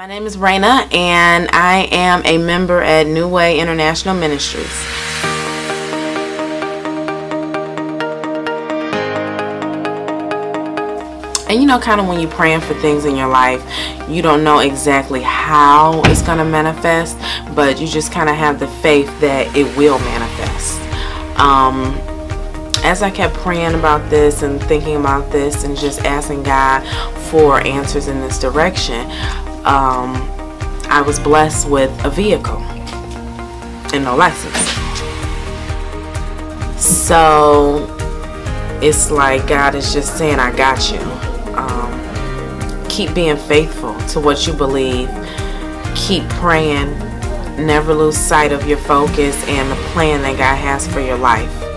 My name is Rana, and I am a member at New Way International Ministries. And you know, kind of when you're praying for things in your life, you don't know exactly how it's going to manifest, but you just kind of have the faith that it will manifest. Um, as I kept praying about this and thinking about this and just asking God for answers in this direction, um, I was blessed with a vehicle and no license. So it's like God is just saying, I got you. Um, keep being faithful to what you believe. Keep praying. Never lose sight of your focus and the plan that God has for your life.